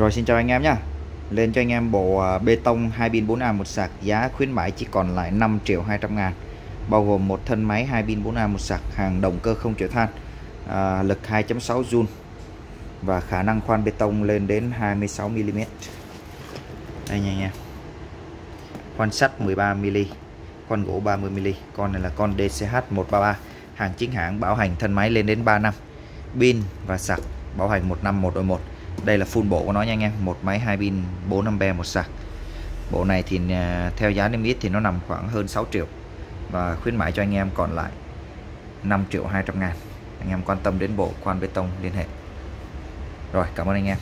Rồi xin chào anh em nhé Lên cho anh em bộ à, bê tông 2 pin 4A một sạc giá khuyến mãi chỉ còn lại 5 triệu 200 ngàn. Bao gồm một thân máy 2 pin 4A một sạc hàng động cơ không chở than à, Lực 2.6J Và khả năng khoan bê tông lên đến 26mm Đây nha anh em. Khoan sắt 13mm Con gỗ 30mm Con này là con DCH133 Hàng chính hãng bảo hành thân máy lên đến 3 năm. Pin và sạc bảo hành 1 năm 1 đổi 1 đây là full bộ của nó nha anh em. Một máy, hai pin 4 ampe, một sạc. Bộ này thì à, theo giá niêm yết thì nó nằm khoảng hơn 6 triệu. Và khuyến mãi cho anh em còn lại 5 triệu 200 ngàn. Anh em quan tâm đến bộ khoan bê tông liên hệ. Rồi, cảm ơn anh em.